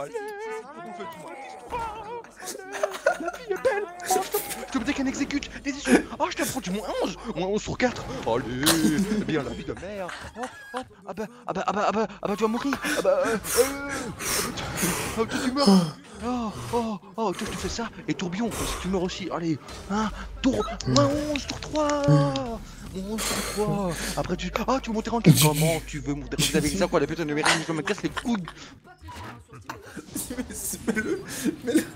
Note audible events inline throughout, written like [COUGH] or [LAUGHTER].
Allez, on fait tout. La vie est belle Oh, je te dis qu'un exécute Des issues Oh, je t'apprends du moins 11 Moins 11 sur 4 Allez. Bien la vie de mère. Hop, hop Ah bah, ah bah, ah bah, ah bah, ah bah, tu vas mourir. Ah bah, euh, euh, ah bah, tu- ah, tu meurs Oh, oh, oh, toi, je te fais ça Et tourbillon, si tu meurs aussi. Allez, hein Tour, moins 11, tour 3 Moins 11 tour 3 Après, tu... Ah, tu veux monter en 4 Comment tu veux monter en 4 avec ça, quoi La putain de merde, je me casse les couilles Mets-le [LAUGHS] Mets-le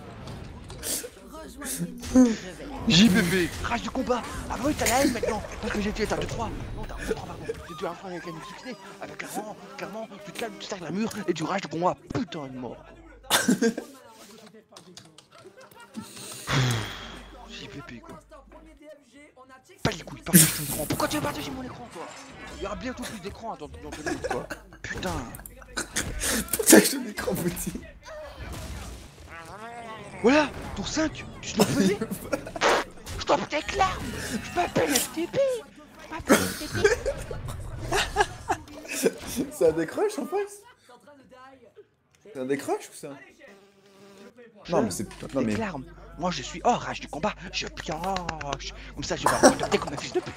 JBB, rage du combat. Ah bah oui, t'as la haine maintenant. Parce que j'ai tué étape de 3 Non, t'as un 3 pardon. J'ai tué un frère avec un succès Avec clairement, clairement, tu te calmes, tu stack la mur et du rage de combat. Putain de mort [LAUGHS] les couilles, partage ton écran. Pourquoi tu veux partager mon écran toi? Il y aura bientôt plus d'écran dans dans livre quoi Putain. Partage ton écran petit Voilà Tour 5 Tu te faisais [LAUGHS] Je dois peut-être l'arme Je m'appelle FTP Je m'appelle FTP [LAUGHS] C'est un décroche en face C'est un décroche ou ça? Non mais c'est... Non mais... Moi je suis oh rage du combat, je pioche. Comme ça je vais adopté comme un fils de pute.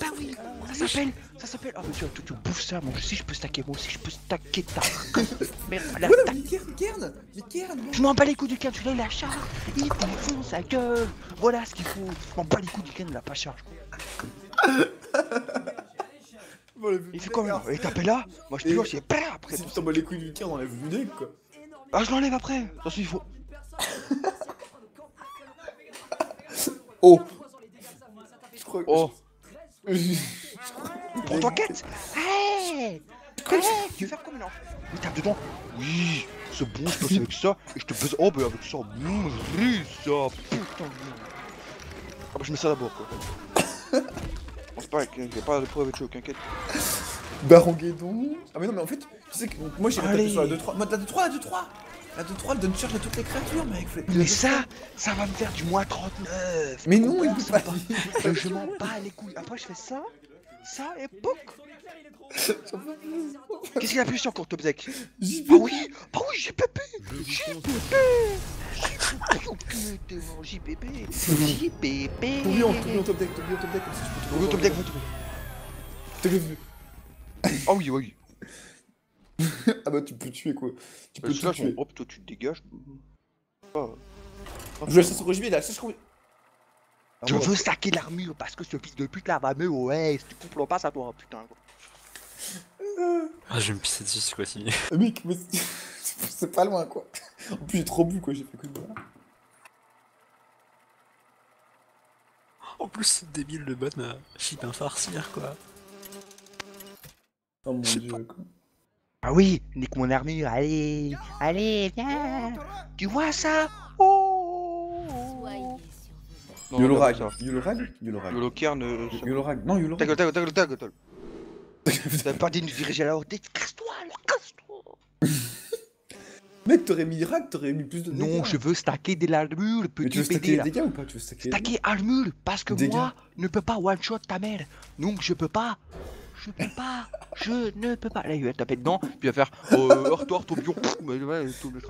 Bah oui, ça s'appelle, ça s'appelle. Oh mais tu, tu, tu bouffes ça, moi aussi je peux stacker, moi aussi je peux stacker ta. [LAUGHS] Merde, la Voilà, ta- Mickern, Mickern Mickern Je m'en bats les couilles du can, tu l'as, il a charge. Il défonce sa gueule. Voilà ce qu'il faut. Je m'en bats les couilles du can, il a pas charge. Il fait quoi Il tapé là? Moi je il est pas après. Si tu t'en bats les couilles du Mickern, on lève du deck quoi Ah je l'enlève après. Attention il faut. Oh. Oh, Je- prends toi quête. Hey Hey Tu veux faire comme non Il tape dedans. Oui, c'est bon, je passe avec ça. Et je te baise. Oh, bah avec ça. Mmh, oui, ça. Putain. Ah, bah je mets ça d'abord quoi. Bon, c'est pas avec. J'ai pas de preuve avec aucun quête. Baron Guédon Ah mais non mais en fait, tu sais que moi j'ai Allez. tapé sur la 2-3 Moi la 2-3, la 2-3 La 2-3 elle donne charge à toutes les créatures mec. Mais ça, ça va me faire du moins 39. Mais non il ça pas. va [LAUGHS] Je m'en bats les couilles. Après, je fais ça, ça et poc. Qu'est-ce qu'il a plus encore, Topzek JP Ah oui, ah oui, JPP JPP JPP JPP JPP Tourbillon, tourbillon top deck, tourbillon top deck comme ça je peux te Tourbillon top deck, vu. Ah oui, oui. [LAUGHS] Ah bah tu peux tuer quoi Tu peux Bah, tout tuer hop, toi tu te dégages. Ah. Je vais sur JP là, ça je Je veux stacker l'armure parce que ce fils de pute là va me ouais, si tu comprends pas ça toi, putain. quoi. Ah, je vais me pisser dessus si je continue. Mec, mais c'est- [LAUGHS] c'est pas loin quoi En plus j'ai trop bu quoi, j'ai fait que de En plus, ce débile de bot chip un farcir quoi. Oh mon C'est dieu quoi Ah oui, nique mon armure, allez, allez, viens. Tu vois ça? Oh Yolorag. Yolorag Yolorag Yolokern, Yolorag, non Yolorag gueule, ta gueule, ta gueule, ta gueule, ta gueule. T'avais pas dit de nous diriger à la hauteur, casse-toi, casse-toi. [LAUGHS] Mec t'aurais mis Rag, t'aurais mis plus de dégâts Non, je veux stacker de l'armure, le Mais tu veux petit stacker les dégâts ou pas? Tu veux stacker Stacker armure, parce que moi, ne peux pas one-shot ta mère. Donc je peux pas. Je peux pas. Je ne peux pas. Là, il va taper dedans, puis il va faire [LAUGHS] euh, tourbillon. Mais ouais, tout le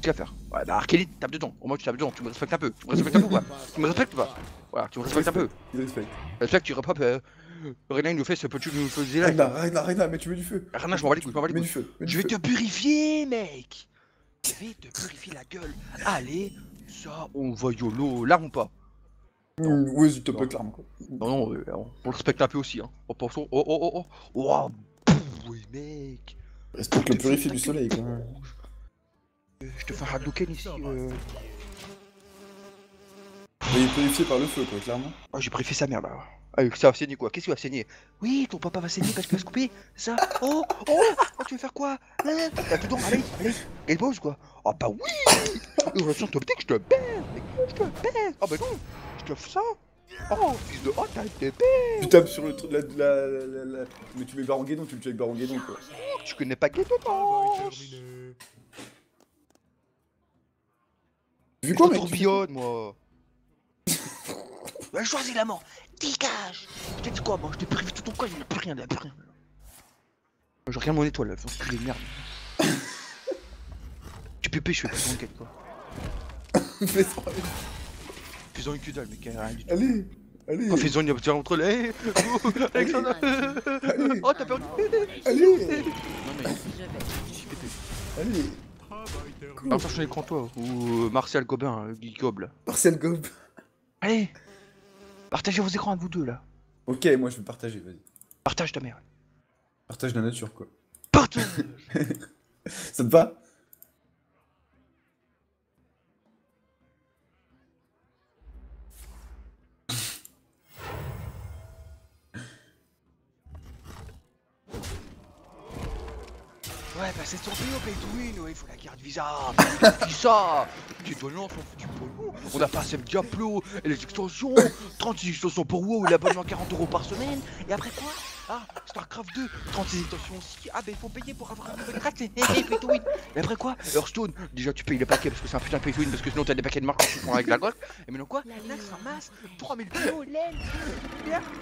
qu'il va faire? Ouais, bah Arkeli, tape dedans. Au moins tu tapes dedans, tu me respectes un peu. Tu me respectes un peu ou pas? Tu me respectes ou pas? Voilà, tu me respectes un peu. Il respecte. Respecte, tu repop. Euh... Renan il nous fait ce petit nous faisait là. Ragnar, Ragnar, Ragnar, mais tu mets du feu Renan, je m'en couilles, je m'en du Je vais te purifier, mec Je vais te purifier la gueule. Allez, ça, on va YOLO. Là ou pas? Mmh, Ouais, top Non. up l'arme quoi. Non, non, euh, on on le respecte un peu aussi. Hein. Oh, oh, oh, oh, oh. Oh, pff, oui, mec. Respecte le purifié du soleil quoi. Euh, Je te fais un Hadouken ici. Euh... Il est purifié par le feu quoi, clairement. Oh, j'ai préféré sa mère là. Allez, ça va saigner quoi Qu'est-ce qu'il va saigner? Oui, ton papa va saigner parce qu'il va se couper. Ça Oh Oh Oh, tu veux faire quoi? T'as tout dedans, allez, allez. Quelle pause quoi Oh, bah oui Relation top deck, je te baise. Je te baise Oh, bah non Je ça Oh, fils de. Oh, t'as été Tu tapes sur le truc, la, la, la, la- Mais tu mets Baron Guédon, tu le tues avec Baron Guédon quoi. Tu connais pas Ghetto Vu quoi Je mec tu fais tourbillonne, moi [LAUGHS] Bah, choisis la mort Dégage Je t'ai dit quoi, moi Je t'ai purifié tout ton corps, il n'y a plus rien, il n'y a plus rien. Je regarde mon étoile, là, faut que les merde. [LAUGHS] Tu pépé, je fais plus d'enquête quoi. [LAUGHS] Fais-en, Faisons une que dalle, mec, rien du tout. allez, allez, Oh, faisons une entre les. Oh, [LAUGHS] Alexandre allez, Oh, t'as perdu allez, Non, mais. allez. Alors, je suis avec toi ou euh, Martial Gobin, euh, Guy Gob là. Marcel Gob. Allez Partagez vos écrans à vous deux là. Ok, moi je vais partager, vas-y. Partage ta mère. Partage la nature, quoi. Partage [LAUGHS] Ça te va? Ouais, bah c'est son pays au pay to win, ouais, il faut la carte Visa, la carte Visa Tu dois non, on du pognon On a pas Seb Diablo, et les extensions. 36 extensions pour WoW, et l'abonnement 40 euros par semaine, et après quoi? Ah, Starcraft 2, 36 extensions aussi, ah bah il faut payer pour avoir un nouvel c'est pay to win Et après quoi? Hearthstone, déjà tu payes le paquet parce que c'est un putain de pay to win, parce que sinon t'as des paquets de marques que tu prends avec la gosse, et maintenant quoi? Là ça masse, 3000 euros, l'aile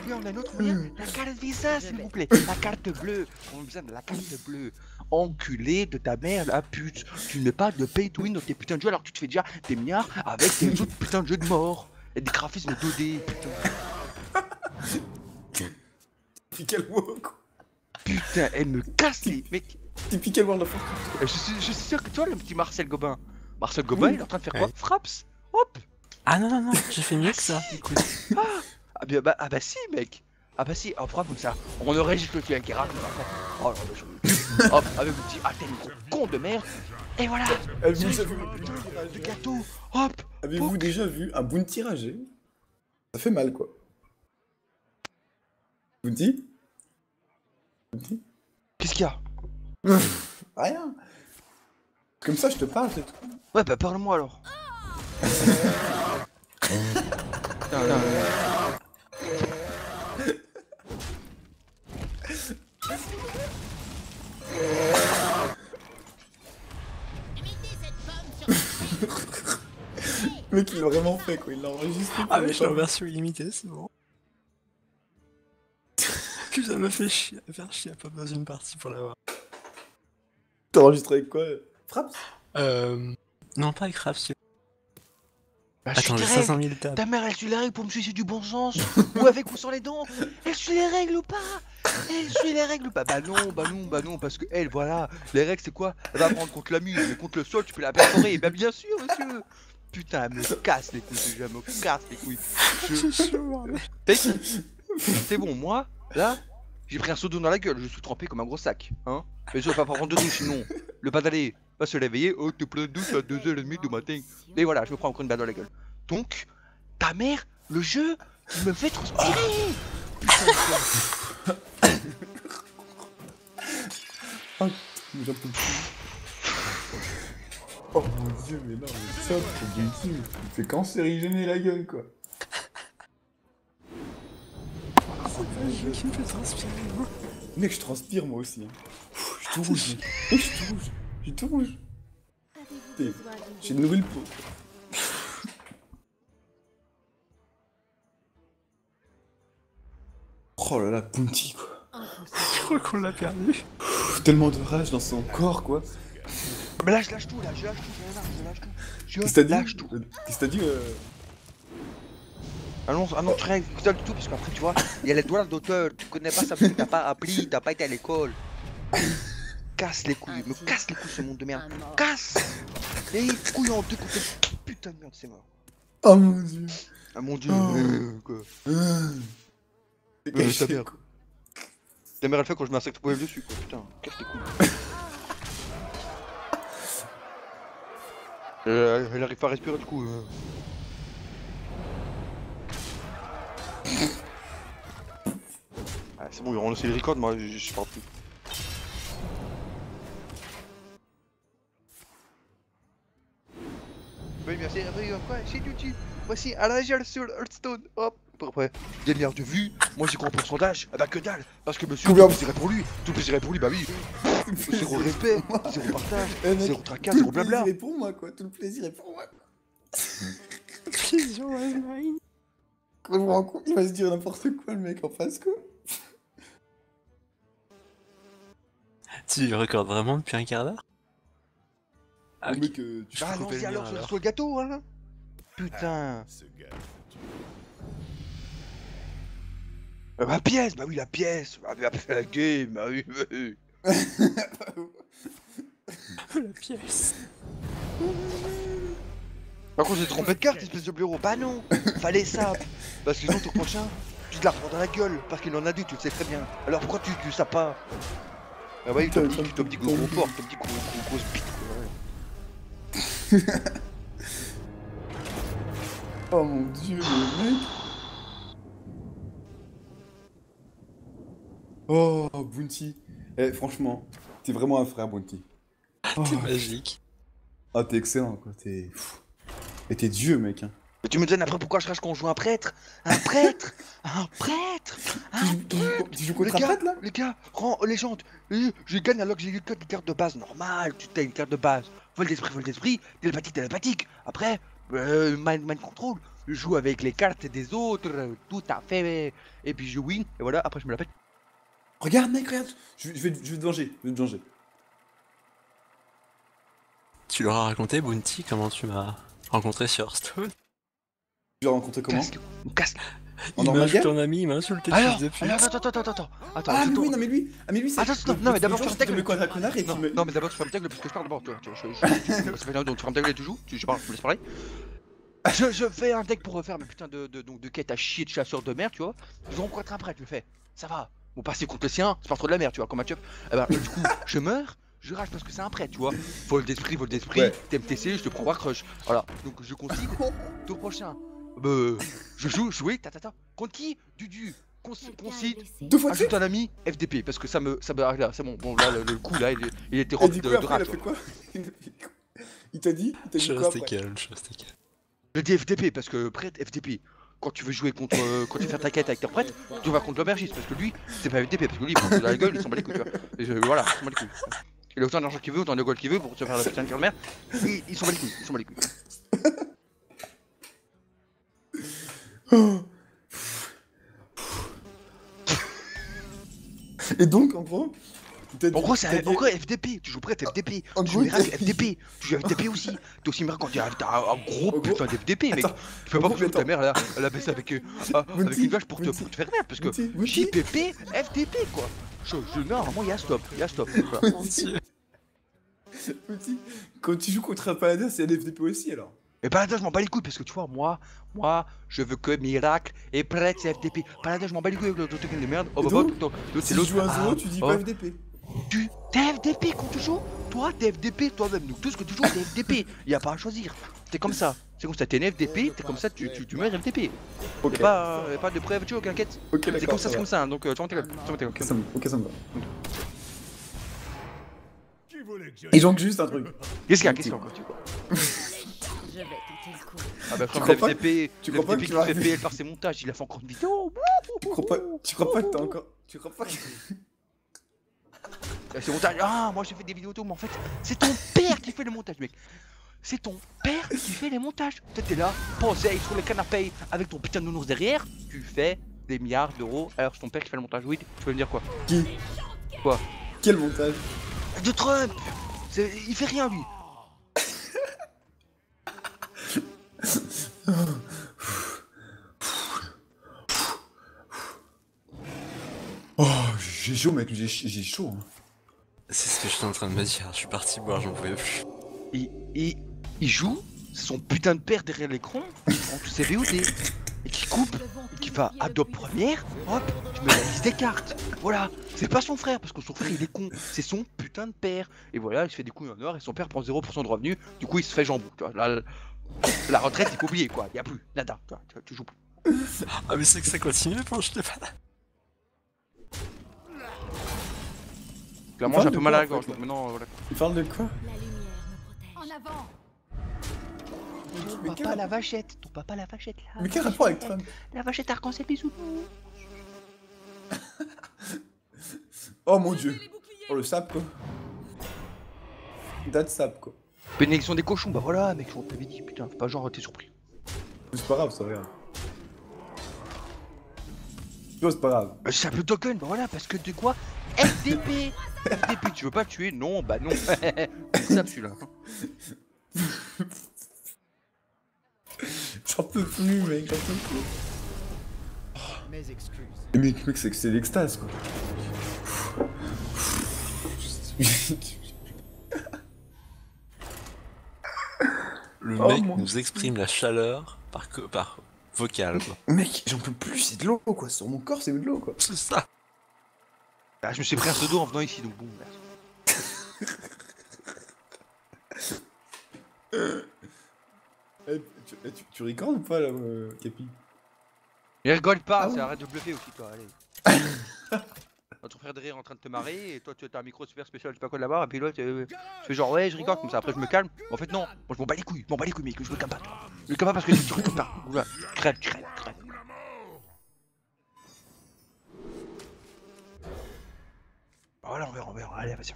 oui, on a notre moyen, la carte Visa s'il vous plaît, la carte bleue, on a besoin de la carte bleue enculé de ta mère la pute. Tu ne mets pas de pay to win dans tes putains de jeux alors que tu te fais déjà des milliards avec tes autres putains de jeux de mort. Et des graphismes 2D, putain. Typical WoW, quoi. Putain, elle me casse les mecs. Typical World of Warcraft. Je suis, je suis sûr que toi, le petit Marcel Gobin. Marcel Gobin, Oui. il est en train de faire quoi Ouais. Fraps Hop Ah non, non, non, j'ai fait mieux que ça, écoute. ah bah, bah, ah bah si, mec Ah bah si, hop, comme ça. On enregistre le tien qui rate. Oh là là, je... Hop, avec le petit Athènes, gros con de merde. Et voilà Avez-vous déjà gâteau Hop avez-vous déjà vu un bounty ragé Ça fait mal, quoi. Bounty? Bounty? Qu'est-ce qu'il y a? [LAUGHS] Rien. Comme ça, je te parle, c'est tout. Ouais, bah parle-moi alors. [LAUGHS] mec, il l'a vraiment fait, quoi. Il l'a enregistré. Ah, mais je suis en version illimitée, c'est bon. [LAUGHS] Puis ça me fait chier, faire chier à pas dans une partie pour l'avoir. T'as enregistré avec quoi Fraps? Euh. Non, pas avec Raps. bah, Attends, j'ai des règles. 500 000 tables. Ta mère, elle suit les règles pour me sucer du bon sens [LAUGHS] Ou avec ou sans les dents Elle suit les règles ou pas? Elle suit les règles ou pas? Bah non, bah non, bah non, parce que elle, voilà, les règles c'est quoi? Elle va prendre contre la muse, mais contre le sol, tu peux la perforer Bah bien sûr, monsieur Putain, elle me casse les couilles, ce jeu, elle me casse les couilles Je- [LAUGHS] C'est bon, moi, là, j'ai pris un seau d'eau dans la gueule, je suis trempé comme un gros sac, hein Mais je vais pas prendre de douche, sinon, le pas d'aller va se réveiller, oh, t'es plein de douche à 2h30 du matin. Et voilà, je me prends encore une balle dans la gueule. Donc, ta mère, le jeu, il me fait transpirer Putain, [COUGHS] J'en peux plus. Oh mon dieu, mais non, mais ça, c'est tu me fais cancérigéner la gueule, quoi. C'est pas le jeu qui me fait transpirer, moi. Mec, je transpire moi aussi. hein. Je suis [LAUGHS] tout rouge. Je suis tout rouge. Je suis tout rouge. J'ai une nouvelle peau. [LAUGHS] Oh là là, Bounty quoi. [LAUGHS] Je crois qu'on l'a perdu. Tellement de rage dans son corps quoi. Mais là, je lâche tout, là, je lâche tout, je lâche tout. Je Qu'est-ce que t'as lâche tout. Qu'est-ce que t'as dit euh... Annonce, annonce rien, écoute du tout, parce qu'après, tu vois, il y a les doigts d'auteur, tu connais pas ça parce que t'as pas appris, t'as pas été à l'école. Casse les couilles, me casse les couilles ce monde de merde. Casse Et couille en deux côtés. Putain de merde, c'est mort. Oh mon dieu. Ah mon dieu, Oh. euh, quoi. Ah. Euh, ta mère. quoi. Ta mère elle fait quand je mets un sac poêle dessus quoi, putain, casse les couilles. Euh, elle arrive pas à respirer du coup. euh. Ah, c'est bon, on laisse le record, moi je, parle plus. Oui, merci, oui, quoi, chez YouTube. Voici un rageur sur Hearthstone. Hop, après, des milliards de vues. Moi j'ai quoi en pourcentage Ah bah que dalle Parce que monsieur, tout Combien le plaisir est pour lui. Tout le plaisir est pour lui, bah oui. Zéro respect, zéro partage, Eh, zéro tracas, Tout zéro le blabla. plaisir est pour moi quoi. Tout le plaisir est pour moi. Vision online. Quand je me rends compte, il va se dire n'importe quoi le mec en face quoi. Tu recordes vraiment depuis un quart d'heure? Ah, mec, euh, tu Bah, allons-y le alors, alors. sur le gâteau, hein Putain Putain Ce gars. Euh, Ma pièce Bah oui, la pièce Bah, bah, la game Bah oui, bah oui. La pièce. Par contre, j'ai trompé de carte, espèce de blaireau Bah non Fallait ça Parce que sinon, ton prochain, tu te la prends dans la gueule Parce qu'il en a deux, tu le sais très bien Alors pourquoi tu, tu sais pas? Ah ouais, ton petit, ton petit gros gros fort, ton petit gros gros grosse bite quoi. [LAUGHS] Oh mon dieu, le mec Oh, Bounty. Eh, franchement, t'es vraiment un frère, Bounty. Oh. T'es magique. Ah, t'es excellent, quoi. T'es. Et t'es Dieu, mec. Hein. Mais tu me donnes après pourquoi je rage quand on joue un prêtre Un prêtre Un prêtre Tu, Un joues- tu contre Les un gars, prêtre, là? les gars, rends légende. Euh, Je gagne alors que j'ai eu que des cartes de base normales. Tu as une carte de base. Vol d'esprit, vol d'esprit. Télépathique, télépathique. Après, euh, mind, mind control. Je joue avec les cartes des autres. Tout à fait. Et puis je win. Et voilà, après je me la pète. Regarde, mec, regarde. Je, je vais, je vais te venger. Je vais te venger. Tu leur as raconté, Bounty, comment tu m'as rencontré sur Hearthstone Tu l'as rencontré comment Casque. Casque. En Il m'a ton ami, il m'a insulté Alors, fils de pute. alors, attends, attends, attends, attends. Attends, Ah, mais oui, non, mais lui. Ah, mais lui, c'est. Attends, attends, non, mais d'abord, tu tu fermes ta te mets gueule. quoi, un connard et Non, tu me. non, mais d'abord tu fermes ta gueule parce que je parle d'abord. toi. Tu, je, ça fait donc tu fermes ta gueule et tu joues. Tu, je parle, je me laisse parler. Je, je fais un deck pour refaire mes putains de, de, donc, de quêtes à chier de chasseurs de mer, tu vois. Je rencontre un prêtre, je le fais. Ça va. Bon, passer contre le sien, c'est pas trop de la merde, tu vois, comme un chef. Eh ben, du coup, [LAUGHS] je meurs. Je rage parce que c'est un prêtre, tu vois. Vol d'esprit, vol d'esprit, Ouais. TMTC, je te prends crush. Voilà, donc je concide. [LAUGHS] Tour prochain. Bah, je joue, jouer, ta ta ta. Contre qui? Dudu. Conci- Concide. Deux fois Ajoute un ami FDP parce que ça me ça me ah, là c'est bon bon là le, le coup là il, était rempli de, de [LAUGHS] il t'a dit Il t'a Je suis dit quoi resté après? calme, je suis resté calme. Je dis FDP parce que prêtre FDP quand tu veux jouer contre euh, quand tu fais ta quête avec ton prêtre [LAUGHS] tu vas contre l'aubergiste parce que lui c'est pas FDP parce que lui il prend la gueule il s'en bat les couilles tu vois. Et je- voilà il s'en bat les couilles. Il a autant d'argent qu'il veut autant de gold qu'il veut pour se faire la putain de mère il, il s'en bat les couilles il s'en bat les couilles. [LAUGHS] Et donc, en gros. En gros c'est en gros FDP tu joues prêtre FDP En tu joues FDP tu joues FDP [LAUGHS] aussi t'es aussi miracle quand t'es- t'as un gros putain d'FDP mec Attends, tu peux pas mais ta mère là elle a baissé avec euh, [LAUGHS] ah, une vache pour te, Monty, pour te faire merde parce que JPP, FTP quoi. Je, je, non, moi il y a stop, il y a stop. [LAUGHS] Quand tu joues contre un paladin, c'est un FDP aussi alors. Et Paladin, je m'en bats les couilles parce que tu vois, moi, moi, je veux que miracle et prêtre c'est FTP. Paladin, je m'en bats les couilles avec le token de merde. Oh bah bah, l'autre, Si tu joues un Ah, 0, tu dis oh. pas FDP. Tu, t'es FDP quand tu joues Toi, t'es FDP toi-même. Nous tous que tu joues, t'es FDP. Y a pas à choisir. T'es comme ça. C'est comme ça, t'es une FDP, t'es comme ça, tu, tu, tu meurs FDP. Ok, Y'a pas, a pas de preuve, tu vois, aucun quête. ok, C'est comme ça, c'est comme ça. hein, Donc, euh, tu vois, t'es comme. Ok, ça me- ok, ça me va. Et donc, juste un truc. Qu'est-ce qu'il y a Qu'est-ce qu'il y a encore tu vois Je vais tenter le coup. Ah bah, Tu frère, crois le pas- FDP, tu crois pas que tu vas par ses montages, il a fait encore une vidéo. Tu crois pas, tu crois pas que t'as encore. Tu crois pas que. Euh, C'est montage. Ah, moi j'ai fait des vidéos auto, mais en fait, c'est ton [LAUGHS] père qui fait le montage, mec. C'est ton père qui fait les montages. Toi, t'es là, posé sur le canapé avec ton putain de nounours derrière. Tu fais des milliards d'euros. Alors, c'est ton père qui fait le montage. Oui, tu peux me dire quoi Qui Quoi Quel montage De Trump Il fait rien, lui. [LAUGHS] Oh, j'ai chaud, mec, j'ai j'ai chaud. hein. C'est ce que j'étais en train de me dire. Je suis parti boire, j'en pouvais plus. Il, il, il joue, son putain de père derrière l'écran, il prend tous ses VOD. Et qui coupe, et qui va adopt première, hop, tu mets la liste des cartes. Voilà, c'est pas son frère, parce que son frère il est con, c'est son putain de père. Et voilà, il se fait des couilles en or et son père prend 0% de revenus, du coup il se fait jambon. Tu vois, la, la retraite il faut oublier quoi, y a plus, nada, tu, vois, tu, tu joues plus. Ah, mais c'est que ça continue quand je t'ai pas là. Clairement j'ai un peu mal à la gorge, maintenant voilà. Il parle de quoi. En avant Ton papa la vachette, ton papa la vachette là. Mais quel rapport avec Trump La vachette arc-en-ciel bisous. [LAUGHS] Oh mon dieu. Oh, le sap quoi. Date sap quoi. Bénédiction des cochons, bah voilà mec, on t'avait dit, putain, fais pas genre t'es surpris. C'est pas grave, ça regarde. Non, c'est pas grave. Bah, c'est un peu token, bah voilà, parce que de quoi FDP FDP, tu veux pas le tuer? Non, bah non. Sape celui-là. J'en peux plus, mec, j'en peux plus. Mes excuses. Mais mec, mec, c'est que c'est l'extase, quoi. Le Oh, mec nous exprime la chaleur par, que- par vocal. quoi. mec, j'en peux plus, c'est de l'eau, quoi. Sur mon corps, c'est de l'eau, quoi. C'est ça. Ah, je me suis pris un pseudo en venant ici, donc bon. merci. [LAUGHS] Eh, tu, eh, tu, tu recordes ou pas, là, euh, Capi Mais rigole pas, Ah oui. arrête de bluffer aussi, toi, allez. [LAUGHS] Ton frère de rire en train de te marrer, et toi tu as un micro super spécial, je sais pas quoi là-bas, et puis l'autre, euh, tu fais genre ouais, je rigole comme ça, après je me calme. Mais en fait, non, moi je m'en bats les couilles, je m'en bats les couilles, mec, je me calme pas. Je me calme pas parce que tu rigoles pas. Oula, tu crèves, tu crèves, tu crèves. Bah Voilà, on verra, on verra, allez, vas-y.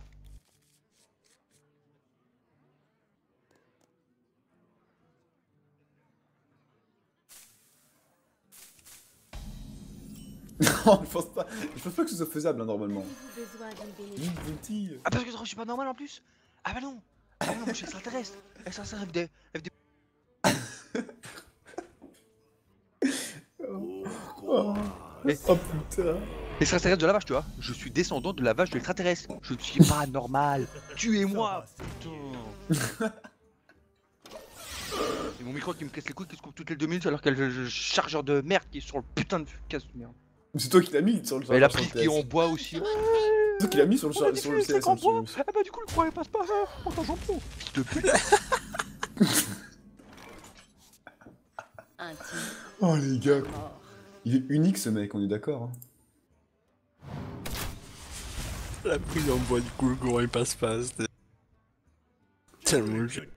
[LAUGHS] Non, je pense pas. Je pense pas que ce soit faisable, hein, normalement. Ah, parce que je suis pas normal en plus Ah bah non Ah bah non, moi je suis extraterrestre Extraterrestre FD, FD. Oh, oh putain. Extraterrestre de la vache, tu vois Je suis descendant de la vache de l'extraterrestre Je ne suis pas normal [LAUGHS] Tuez-moi Putain C'est mon micro qui me casse les couilles qui se coupe toutes les deux minutes alors qu'il y a le chargeur de merde qui est sur le putain de casse de merde. C'est toi qui l'as mis sur le Et la prise qui est en bois aussi. C'est toi qui l'as mis sur le, On char- a dit sur le CS. hein. Ah bah du coup le croix il passe pas Oh t'en j'en prends Fils de pute Intime. [LAUGHS] Oh les gars, il est unique ce mec, on est d'accord. hein. La prise en bois du coup, le courant il passe pas. C'était tellement jeu.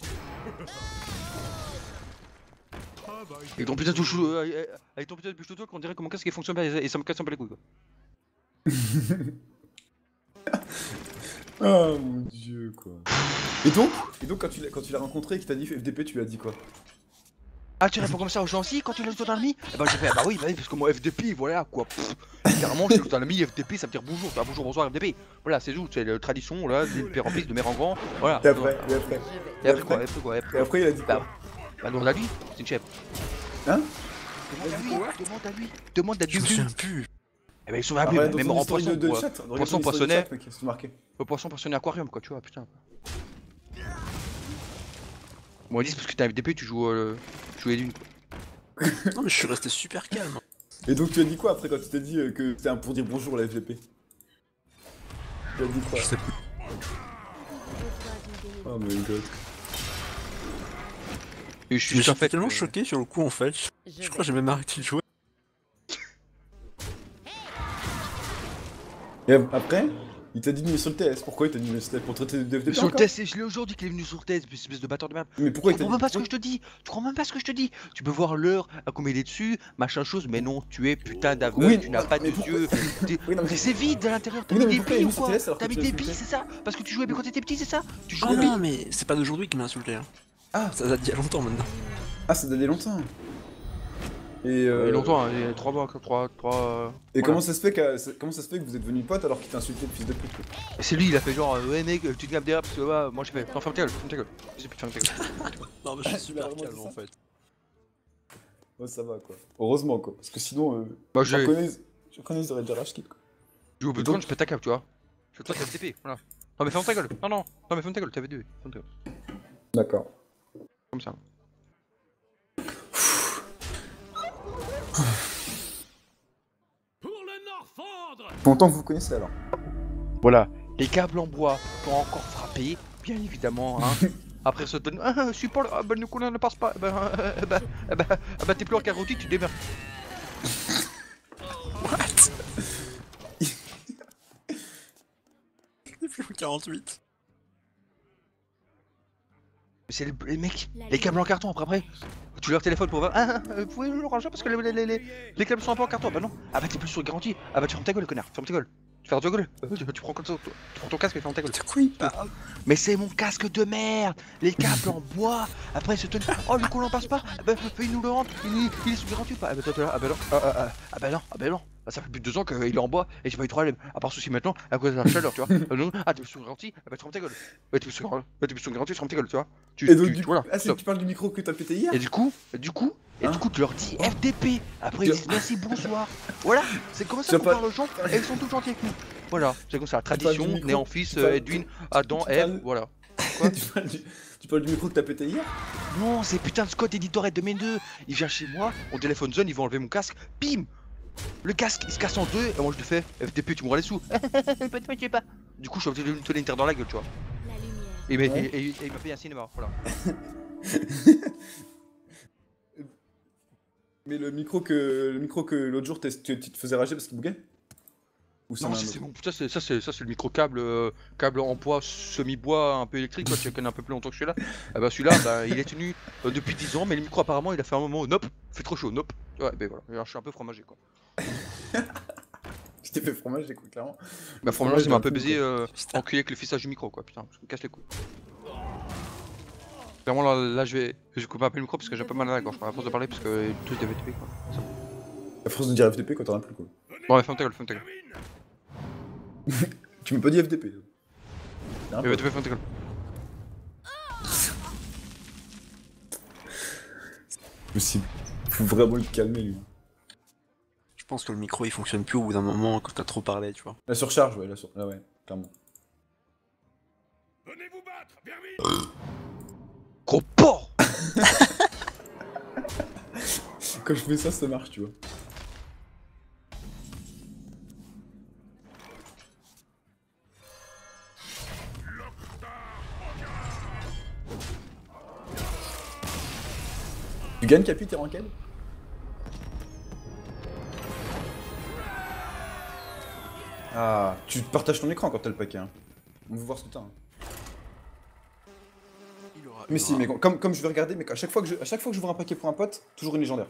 Avec ton putain de chou... euh, Avec ton putain de bûche qu'on dirait que mon casque il fonctionne pas et ça me casse un peu les couilles quoi. [LAUGHS] Oh mon dieu, quoi. Et donc, et donc quand tu l'as quand tu l'as rencontré et qu'il t'a dit FDP, tu lui as dit quoi? Ah tu réponds comme ça aux gens aussi quand tu l'as dans l'ami Eh bah j'ai fait ah bah oui bah oui parce que moi FDP voilà quoi. Pff, Clairement je suis dans l'ami FDP ça veut dire bonjour bonjour bonsoir FDP Voilà c'est tout c'est la tradition là du père en fils de mère en grand Voilà. Et après, et après. Et après quoi et après quoi et après Et après, il a dit quoi Bah demande à lui c'est une chef. Hein Demande à lui demande à lui Demande à Je me lui souviens plus. Eh bah ils sont même ton en poisson Poisson poissonnet. poisson poissonné aquarium quoi tu vois putain Bon ils disent parce que t'es un FDP tu joues euh, tu joues les dunes quoi. [LAUGHS] Non mais je suis resté super calme. Et donc tu as dit quoi après quand tu t'es dit euh, que c'était un pour dire bonjour à la FDP Tu as dit quoi? Je sais plus. D'une. Oh my god. Et je suis suis en fait tellement euh, choqué sur le coup en fait. Je Je crois que j'ai même arrêté de jouer. Et après, il t'a dit de venir sur le TS. Pourquoi il t'a dit de venir sur le TS Pour traiter de FDP Sur le test, je l'ai aujourd'hui qu'il est venu sur le test, espèce de bâtard de merde. Mais pourquoi Tu il t'a comprends dit même pas ce que je te dis? Tu comprends même pas ce que je te dis? Tu peux voir l'heure, à combien il est dessus, machin chose, mais non, tu es putain d'aveugle, Oui, tu n'as pas de yeux. [LAUGHS] c'est vide à l'intérieur, t'as mis des billes ou quoi T'as mis des billes, c'est ça? Parce que tu jouais quand t'étais petit, c'est ça? Tu joues Ah non mais c'est pas d'aujourd'hui qu'il m'a insulté. Hein. Ah. Ça date d'il y a longtemps maintenant. Ah, ça datait longtemps. Et, euh, Il y a longtemps, hein, il y a 3 mois, 3, 3... Et Voilà. comment ça se fait que comment ça se fait que vous êtes devenu pote alors qu'il t'a insulté le fils de pute quoi C'est lui, il a fait genre, euh, ouais mec, euh, tu te games derrière parce que moi j'ai fait, non ferme ta gueule, ferme ta gueule. J'ai plus ferme ta gueule. [LAUGHS] Non mais je suis super calme en fait. Ouais, ça va quoi. Heureusement quoi. Parce que sinon, euh, Bah je j'ai connais, je connais, ils auraient déjà rage quoi. bout de donc- compte, je pète ta cap, tu vois. Je toi t'as TP, voilà. Non mais ferme ta gueule, non non, non mais ferme ta gueule, t'avais deux, ferme ta gueule. D'accord. Comme ça. Que vous connaissez alors. Voilà, les câbles en bois sont encore frappés, bien évidemment. Hein. [LAUGHS] Après ça te donne, ah, je suis pas là, ah, bah, le couleur ne passe pas, bah, euh, bah, [LAUGHS] euh, bah, ah, bah t'es plus en carottine, tu te démerdes. [LAUGHS] Il fait 48. C'est les, les mecs, les câbles en carton après après. Tu leur téléphones pour voir, ah, ah, vous pouvez le ranger parce que les, les, les, les câbles sont un peu en carton. Bah non, ah bah t'es plus sur garantie. Ah bah tu fermes ta gueule, connard, ferme ta gueule. Tu fermes ta gueule. Euh, Tu, tu prends, comme ça, tu prends ton casque et ferme ta gueule. Il parle Mais c'est mon casque de merde. Les câbles en bois. Après se tenir Oh le collant passe pas. Ah bah il nous le rentre Il, il est sous garantie ou pas? Ah bah toi t'es là. Ah bah non. Ah, ah, ah, ah bah non. Ah bah non Bah, ça fait plus de deux ans qu'il est en bois et j'ai pas eu de problème. À part souci maintenant, à cause de la chaleur, tu vois. [LAUGHS] Euh, non, ah, t'es plus garantie Ah, bah, tu fermes ta gueule. Ouais, t'es plus sur, garantie, tu fermes ta gueule, tu vois. Tu, Et donc, tu- du coup, voilà, ah, tu parles du micro que t'as pété hier Et du coup, et du coup, et Hein du coup, tu leur dis FDP. Après, ils Tu- disent merci, bonsoir. Voilà, c'est comme Tu ça qu'on pas- parle aux gens et ils sont tous gentils avec nous. Voilà, c'est comme ça, tradition, né en fils, tu euh, Edwin, Adam, tu Eve, voilà. [LAUGHS] Quoi tu, parles du... tu parles du micro que t'as pété hier Non, c'est putain de Scott Editorette de mes deux. Il vient chez moi, on téléphone zone, il va enlever mon casque, bim Le casque il se casse en deux et moi je lui fais FDP, tu me rends les sous. [LAUGHS] Pas. Du coup, je suis obligé de lui donner une terre dans la gueule, tu vois. La lumière. Et, mais- Ouais. et- et- et il m'a payé un cinéma, voilà. [LAUGHS] Mais le micro que le micro que l'autre jour tu, te faisais rager parce qu'il bouguait Ou Non, c'est bon, ça c'est ça c'est ça c'est le micro câble euh, câble en bois semi-bois un peu électrique quoi, tu connais un peu plus longtemps que je suis là. Ah bah celui-là bah, il est tenu euh, depuis 10 ans mais le micro apparemment il a fait un moment nope, fait trop chaud, nope. Ouais, ben voilà, Alors, je suis un peu fromagé quoi. [LAUGHS] Je t'ai fait fromage, j'ai clairement. Bah fromage il m'a un peu baisé euh, enculé avec le fissage du micro quoi, putain, je me casse les couilles. Clairement là, là je vais je vais couper un peu le micro parce que j'ai un peu mal à la gorge, à force de parler parce que tout est FDP quoi. À force de dire FDP quand t'en as plus quoi. Bon ouais, ferme ta gueule, ferme ta gueule. Tu m'as pas dit un Mais FDP, ferme ta gueule. possible. Faut vraiment le calmer lui. Je pense que le micro il fonctionne plus au bout d'un moment quand t'as trop parlé, tu vois. La surcharge, ouais, la sur... Là, ouais, clairement. Gros porc [LAUGHS] Quand je fais ça, ça marche, tu vois. Tu gagnes Capi, t'es rankel Ah, tu partages ton écran quand t'as le paquet. Hein. On veut voir ce que t'as. hein. Il aura, Mais si, mais comme, comme je vais regarder, mais à chaque fois que je, à chaque fois que j'ouvre un paquet pour un pote, toujours une légendaire.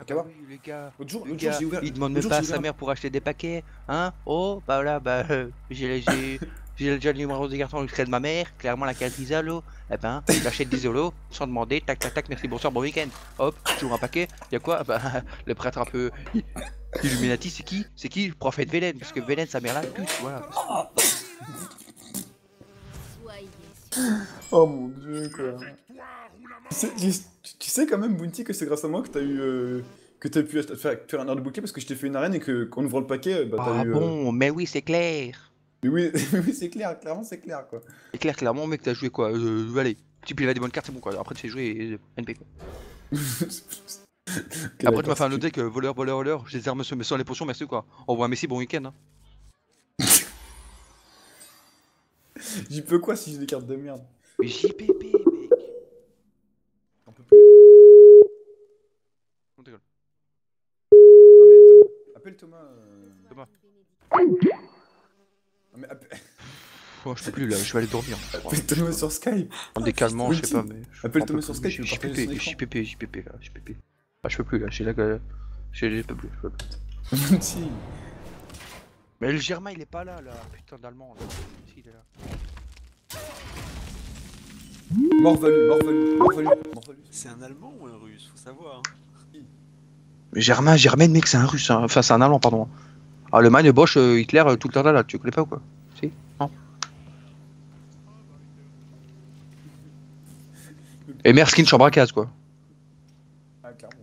Ok, va Oui les gars. L'autre jour, Le l'autre jour, gars, j'ai ouvert. il demande même pas à sa mère pour acheter des paquets, hein Oh, bah voilà, bah euh, j'ai j'ai- j'ai déjà le numéro de carton extrait de ma mère, clairement la carte Isalo. Eh ben, j'achète des Isolo sans demander, tac tac tac, merci, bonsoir, bon week-end. Hop, j'ouvre un paquet, y a quoi? Bah, le prêtre un peu Illuminati, c'est qui? C'est qui Le prophète Vélène, parce que Vélène, sa mère la pute, voilà. Oh mon dieu, quoi. Tu sais, tu- tu sais quand même, Bounty, que c'est grâce à moi que t'as eu. euh, que t'as pu faire, faire un ordre de bouclier parce que je t'ai fait une arène et que ouvrant le paquet, bah t'as Ah eu. euh, bon, mais oui, c'est clair. Mais oui, [LAUGHS] mais oui, c'est clair, clairement c'est clair quoi. C'est clair, clairement, mec, t'as joué quoi? Euh, Allez, tu piles des bonnes cartes, c'est bon quoi. Après, tu fais jouer euh, NP quoi. [LAUGHS] Après, tu m'as fait un autre deck, euh, voleur, voleur, voleur, j'ai des armes mais sans les potions, merci quoi. On voit un Messi, bon week-end. Hein. [LAUGHS] J'y peux quoi si j'ai des cartes de merde? Mais JPP, mec. J'en peux plus. Non, ta gueule. Non mais Thomas, appelle Thomas. euh, Thomas. Non mais appelle, [LAUGHS] Oh, je peux plus là, je vais aller dormir. [LAUGHS] appelle Thomas sur Skype. En décalement, je sais pas, mais. je- Appelle Thomas sur Skype, son JPP, écran? JPP, JPP là, JPP. Ah, je peux plus là, j'ai la gueule. J'ai j'ai pas plus, je peux plus. [LAUGHS] si. Mais le Germain, il est pas là, là. Putain d'allemand là. Si, il est là. Mort valu, mort valu. C'est un allemand ou un russe? Faut savoir. hein. Mais Germain, Germain, mec, c'est un russe, hein. enfin, c'est un allemand, pardon. Allemagne, Bosch, euh, Hitler, euh, tout le temps là, là, tu connais pas ou quoi? Si? Non? Et Merskin, chambre à case, quoi. Ah clairement.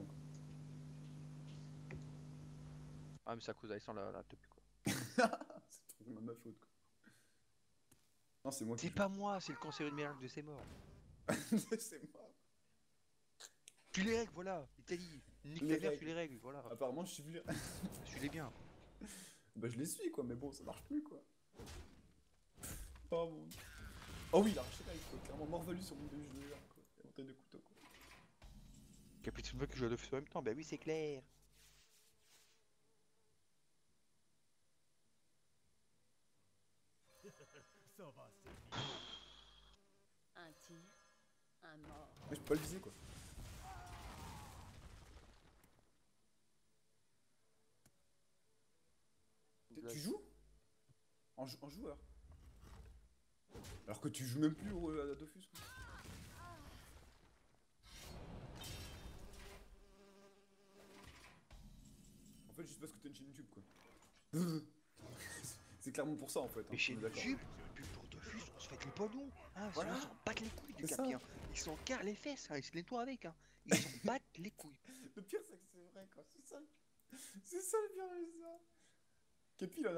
Ah, mais c'est à cause d'Alexandre, là, depuis quoi. [LAUGHS] c'est trop ma faute quoi. Non c'est moi qui. C'est pas moi, c'est le cancer de miracle de ses morts. [LAUGHS] c'est moi. Tu les règles, voilà, Italie. Nique Les ta mère, tu les règles, voilà. Apparemment je suis vu. [LAUGHS] Tu les bien. Bah je les suis quoi, mais bon ça marche plus quoi. Oh mon dieu. Oh oui, il a arraché la quoi, clairement mort valu sur mon deux quoi. Et montagne de couteau quoi. Capitaine veut que je le fasse en même temps, bah oui, c'est clair. Un tir, un mort. Mais je peux pas le viser quoi. Tu- joues en, jou- en joueur Alors que tu joues même plus au, à Dofus quoi. En fait juste parce que t'as une chaîne YouTube, quoi. [LAUGHS] c'est clairement pour ça, en fait. hein, Mais d'accord. YouTube, pub pour Dofus, on se fait les pognons. Hein, Voilà. Ils s'en battent les couilles du capi. hein. Ils s'en carrent les fesses, hein. ils se nettoient avec. Hein. Ils s'en [LAUGHS] battent les couilles. Le pire, c'est que c'est vrai, quoi. C'est ça. le- C'est ça le pire ça. Capi, il en a